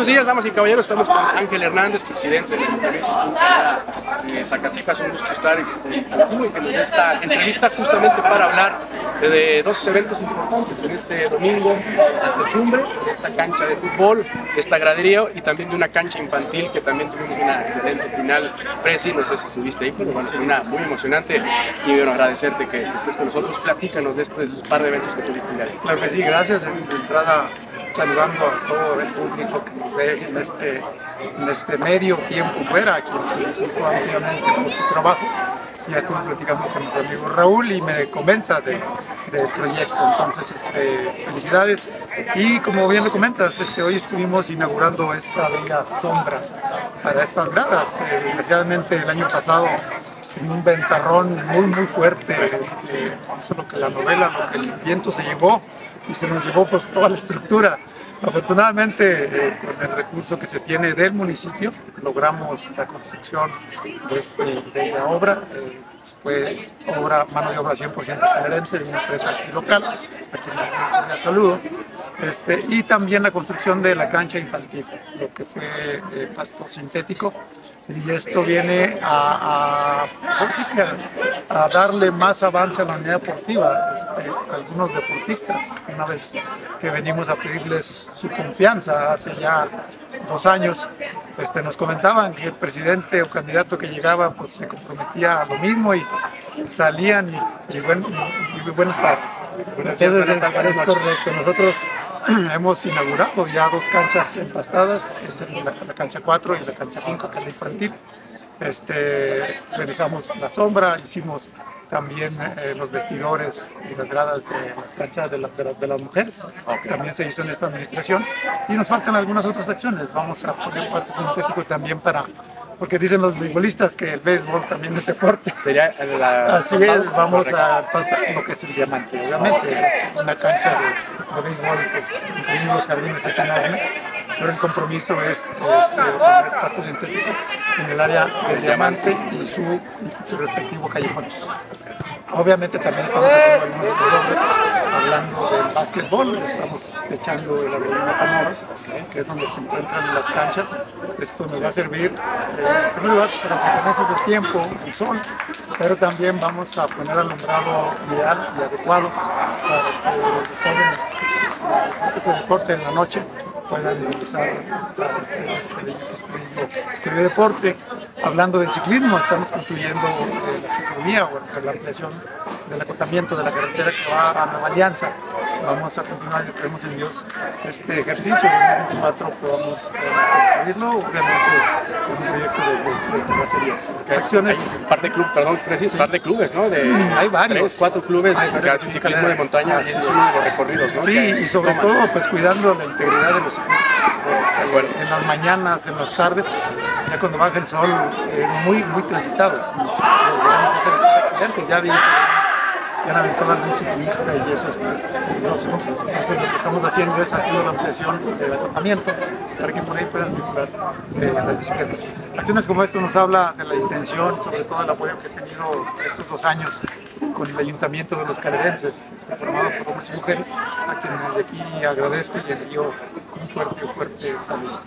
Buenos días, damas y caballeros. Estamos con Ángel Hernández, presidente del de Zacatecas. Un gusto estar contigo y que nos esta entrevista justamente para hablar de dos eventos importantes en este domingo, la techumbre, esta cancha de fútbol, esta gradería y también de una cancha infantil que también tuvimos una excelente final. Presi, no sé si estuviste ahí, pero a ser una muy emocionante y bueno, agradecerte que estés con nosotros. Platícanos de estos par de eventos que tuviste hoy. Claro que sí, gracias. De entrada saludando a todo el público que nos ve en este, en este medio tiempo fuera, que felicito ampliamente por su trabajo. Ya estuve platicando con mis amigos Raúl y me comenta de, del proyecto, entonces este, felicidades. Y como bien lo comentas, este, hoy estuvimos inaugurando esta bella sombra para estas gradas. Eh, el año pasado en un ventarrón muy muy fuerte, este, hizo lo que la novela, lo que el viento se llevó y se nos llevó pues toda la estructura. Afortunadamente, eh, con el recurso que se tiene del municipio, logramos la construcción de, este, de la obra. Eh, fue obra, mano de obra 100% canarense de una empresa local, a quien les saludo. Este, y también la construcción de la cancha infantil, lo que fue eh, pasto sintético. Y esto viene a, a, a, darle más avance a la unidad deportiva. Este, algunos deportistas, una vez que venimos a pedirles su confianza hace ya dos años, este, nos comentaban que el presidente o candidato que llegaba pues, se comprometía a lo mismo y salían y, y, buen, y buenas tardes. Entonces es, es correcto. Nosotros hemos inaugurado ya dos canchas empastadas, es la, la, cancha 4 y la cancha 5, que es la infantil. Este, realizamos la sombra, hicimos también eh, los vestidores y las gradas de la cancha de, la, de, la, de las mujeres. Okay. También se hizo en esta administración. Y nos faltan algunas otras acciones. Vamos a poner pasto sintético también para porque dicen los beisbolistas que el béisbol también es deporte. Sería la Así es, vamos a pastar lo que es el diamante, obviamente, este, una cancha de, de béisbol, pues, incluyendo los jardines es enorme, pero el compromiso es este, poner pasto sintético en el área del diamante y su, su respectivo callejón. Obviamente también estamos haciendo algunos obras, hablando del básquetbol, estamos echando el avenida Matamoros, que es donde se encuentran las canchas. Esto nos va a servir, eh, en primer lugar, para las inclemencias del tiempo, el sol, pero también vamos a poner alumbrado ideal y adecuado para que los jóvenes este deporte en la noche puedan realizar este, este, este, este, deporte. Hablando del ciclismo, estamos construyendo eh, la ciclovía o la ampliación del acotamiento de la carretera que va a Nueva Alianza. Vamos a continuar, esperemos en Dios, este ejercicio. En 2024 podamos, concluirlo, obviamente con un proyecto de, de, de terracería. Okay. Acciones. Hay par de clubes, perdón, precis, sí. par de clubes, ¿no? De hay varios. Tres, cuatro clubes hay que hacen ciclismo de montaña, ah, sí, es uno de los recorridos, ¿no? Sí, y sobre todo, pues cuidando la integridad de los ciclistas. Bueno. En las mañanas, en las tardes, ya cuando baja el sol, es muy, muy transitado. Hacer accidentes, ya vi ya aventó algún ciclista y eso es pues, peligroso. Entonces lo que estamos haciendo es haciendo la ampliación del acotamiento para que por ahí puedan circular eh, las bicicletas. Acciones como esta nos habla de la intención, sobre todo el apoyo que he tenido estos dos años con el Ayuntamiento de los Calerenses, este, formado por hombres y mujeres, a quienes desde aquí agradezco y envío un fuerte, fuerte saludo.